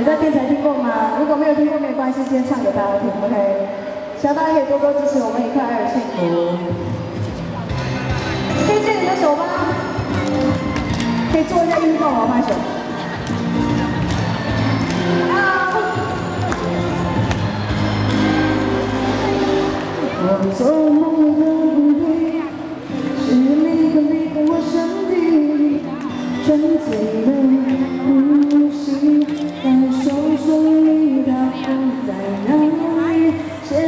有在电台听过吗？如果没有听过没关系，今天唱给大家听，OK？希望大家可以多多支持我们一块爱的幸福。可以借你的手吗？可以做一下运动吗？拍手。啊！我做梦的目的，是你和你在我身体，沉醉的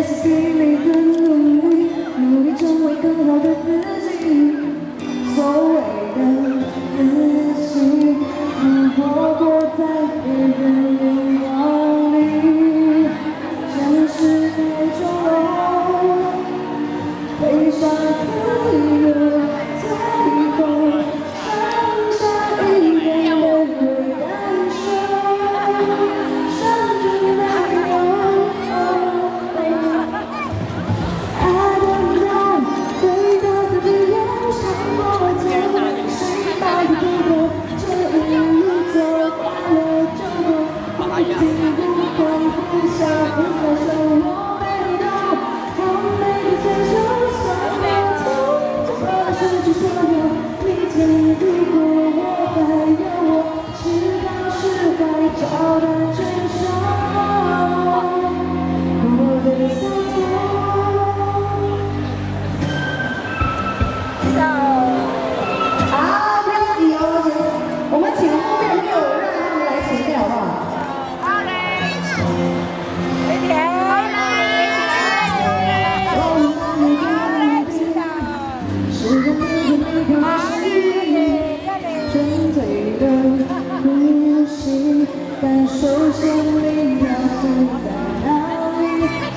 歇斯底里的努力，努力成为更好的自己，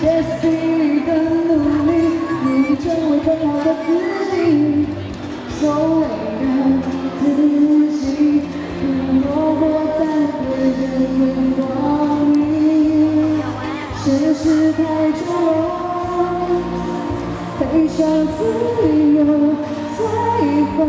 也许你的努力努力成为更好的自己，所谓的自己，能落魄在别人眼光里，现实太折磨，悲伤自由才会。